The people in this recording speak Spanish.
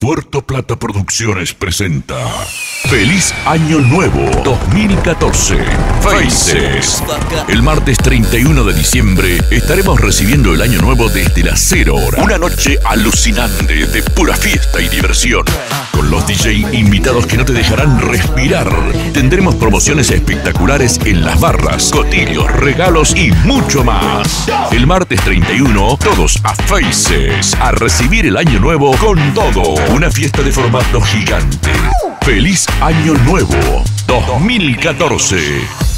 Puerto Plata Producciones presenta Feliz Año Nuevo 2014 Faces. El martes 31 de diciembre estaremos recibiendo el Año Nuevo desde las 0 hora Una noche alucinante de pura fiesta y diversión. Con los DJ invitados que no te dejarán respirar. Tendremos promociones espectaculares en las barras, cotillos, regalos y mucho más. El martes 31 todos a Faces. A recibir el Año Nuevo con todo. Una fiesta de formato gigante. ¡Feliz Año Nuevo 2014!